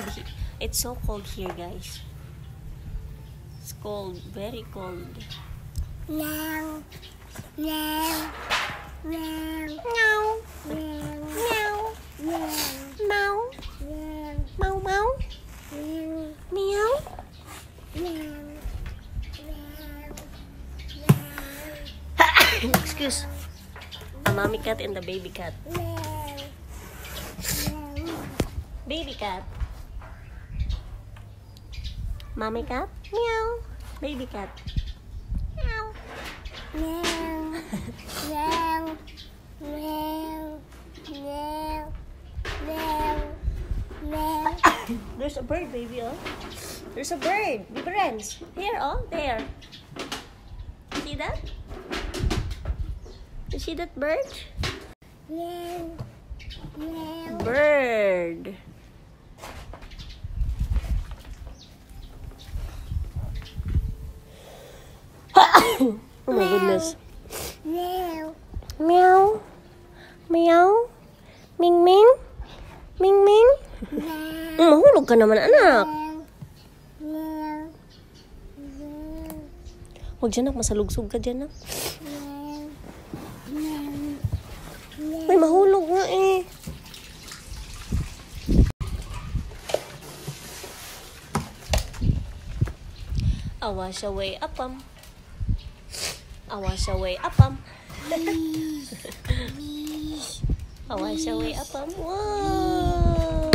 cold. It's so cold here, guys. It's cold, very cold. Meow. Meow. Meow. Meow, Meow. meow, Meow. meow, Meow. meow, meow, Meow. meow. Meow. Meow. Excuse. A mommy cat and the baby cat. Meow. Meow. Baby cat. Mommy cat. Meow. Baby cat. Meow. Meow. Meow. Meow. Meow. Meow. Meow. There's a bird, baby, oh. There's a bird. Difference. Here, oh. There. See that? You see that bird? Meow. Meow. Bird. Oh my goodness. Meow. Meow. Meow. Ming Ming. Ming Ming. Meow. Mahulog ka naman, anak. Meow. Meow. Huwag dyan. Masalugsog ka dyan, nak. Meow. Meow. May mahulog nga eh. I wash away apam. I wash away apam. I wash away apam. Wow!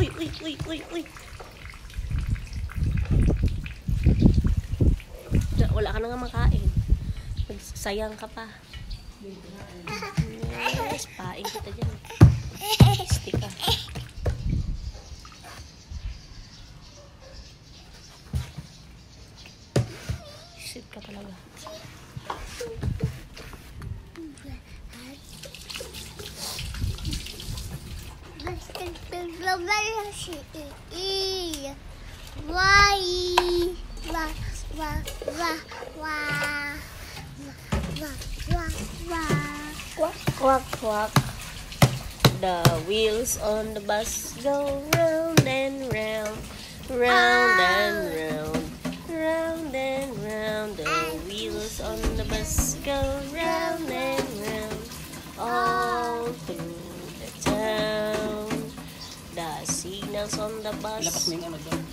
uy, uy, uy, uy, uy. Wala ka na nga makain. Nagsayang ka pa. Yes, paing kita dyan. Ka talaga. Why? Quack. The wheels on the bus go round and round, round wheels on the bus go round and round, all through the town. The signals on the bus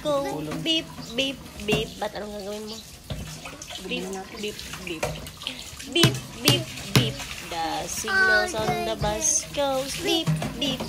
go beep, beep, beep. Ba't anong gagawin mo? Beep, beep, beep. Beep, beep, beep. The signals on the bus goes beep, beep,